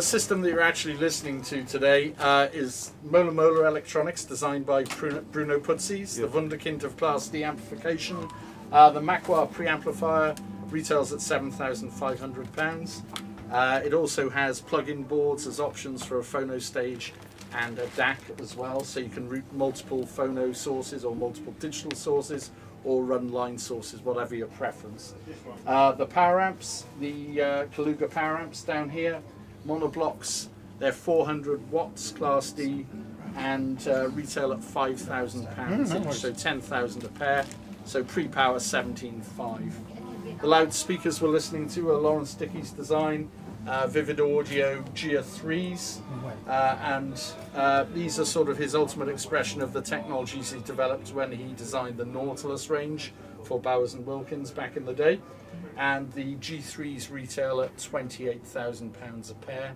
the system that you're actually listening to today uh, is Mola Mola Electronics, designed by Bruno, Bruno Putzeys, the Wunderkind of Class D amplification. Uh, the Makua preamplifier retails at £7,500. Uh, it also has plug-in boards as options for a phono stage and a DAC as well, so you can route multiple phono sources or multiple digital sources or run line sources, whatever your preference. Uh, the power amps, the uh, Kaluga power amps down here, monoblocks, they're 400 watts class D and uh, retail at 5,000 pounds. Mm, each, so 10,000 a pair, so pre-power 17.5. The loudspeakers we're listening to are Laurence Dickie's design, uh, Vivid Audio GIYA 3s, uh, and uh, these are sort of his ultimate expression of the technologies he developed when he designed the Nautilus range for Bowers and Wilkins back in the day. And the G3s retail at £28,000 a pair.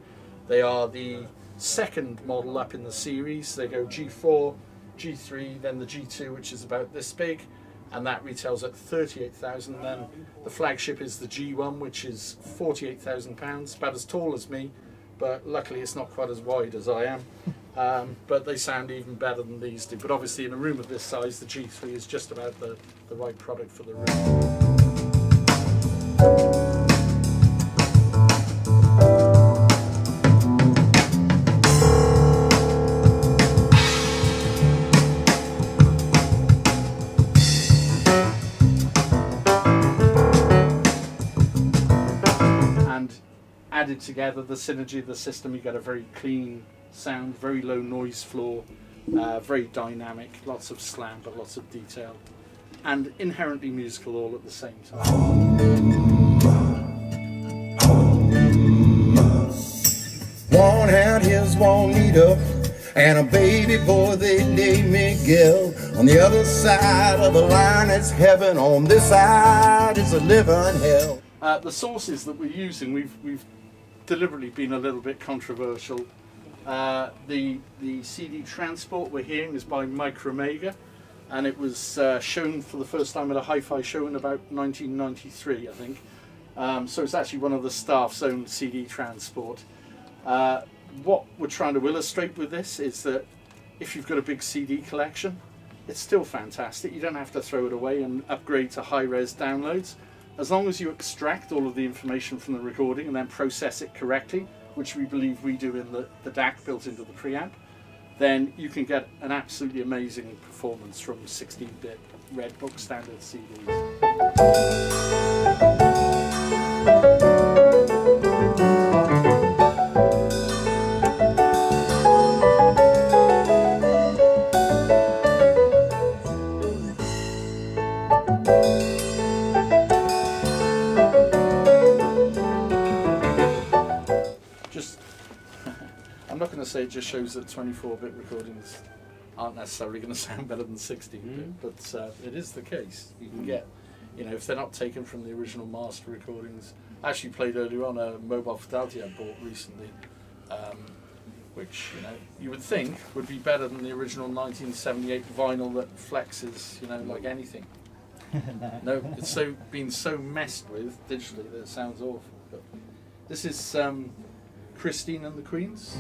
They are the second model up in the series. They go G4, G3, then the G2, which is about this big, and that retails at 38,000. Then the flagship is the G1, which is 48,000 pounds, about as tall as me, but luckily it's not quite as wide as I am. Um, but they sound even better than these do. But obviously, in a room of this size, the G3 is just about the, the right product for the room. Added together the synergy of the system you get a very clean sound very low noise floor uh, very dynamic lots of slam but lots of detail and inherently musical all at the same time One had his Juanita and a baby boy they named Miguel. On the other side of the line it's heaven, on this side is a living hell. Uh, the sources that we're using, we've we've deliberately been a little bit controversial. Uh, the the CD transport we're hearing is by Micromega, and it was uh, shown for the first time at a hi-fi show in about 1993, I think. Um, so it's actually one of the staff's own CD transport. Uh, what we're trying to illustrate with this is that if you've got a big CD collection, it's still fantastic. You don't have to throw it away and upgrade to high-res downloads. As long as you extract all of the information from the recording and then process it correctly, which we believe we do in the, the DAC built into the preamp, then you can get an absolutely amazing performance from 16-bit Redbook standard CDs. Not going to say it just shows that 24-bit recordings aren't necessarily going to sound better than 16-bit, but uh, it is the case. You can get, you know, if they're not taken from the original master recordings. I actually played earlier on a mobile fidelity I bought recently, um, which you know you would think would be better than the original 1978 vinyl that flexes, you know, like anything. no, it's so been so messed with digitally that it sounds awful. But this is um, Christine and the Queens.